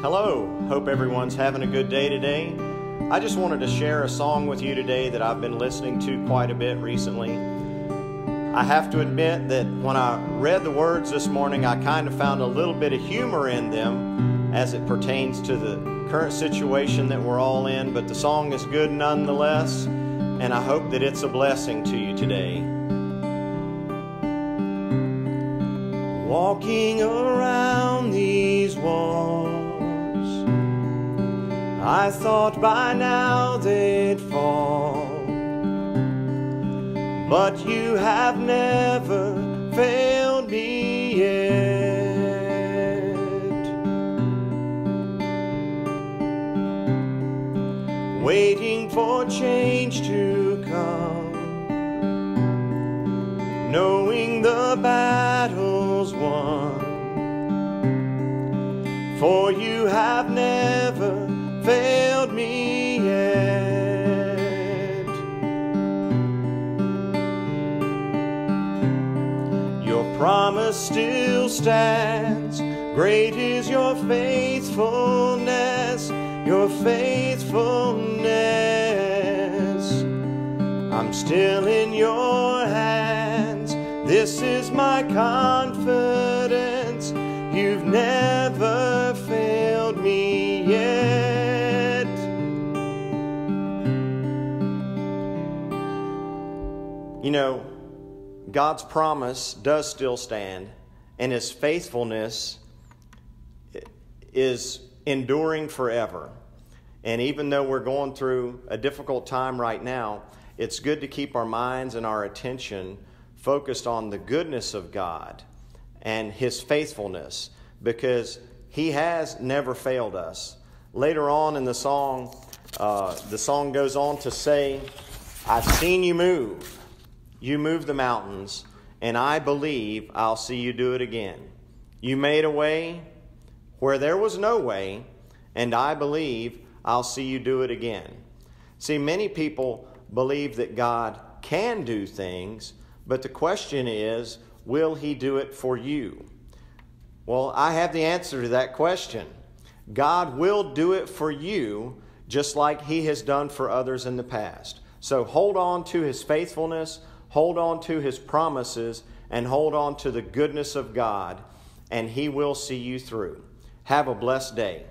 Hello, hope everyone's having a good day today. I just wanted to share a song with you today that I've been listening to quite a bit recently. I have to admit that when I read the words this morning, I kind of found a little bit of humor in them as it pertains to the current situation that we're all in, but the song is good nonetheless, and I hope that it's a blessing to you today. Walking around I thought by now they'd fall. But you have never failed me yet. Waiting for change to come, knowing the battle's won. For you have never promise still stands. Great is your faithfulness, your faithfulness. I'm still in your hands. This is my confidence. You've never failed me yet. You know, God's promise does still stand, and His faithfulness is enduring forever. And even though we're going through a difficult time right now, it's good to keep our minds and our attention focused on the goodness of God and His faithfulness because He has never failed us. Later on in the song, uh, the song goes on to say, I've seen you move. You moved the mountains, and I believe I'll see you do it again. You made a way where there was no way, and I believe I'll see you do it again. See, many people believe that God can do things, but the question is, will He do it for you? Well, I have the answer to that question. God will do it for you just like He has done for others in the past. So hold on to His faithfulness hold on to his promises, and hold on to the goodness of God, and he will see you through. Have a blessed day.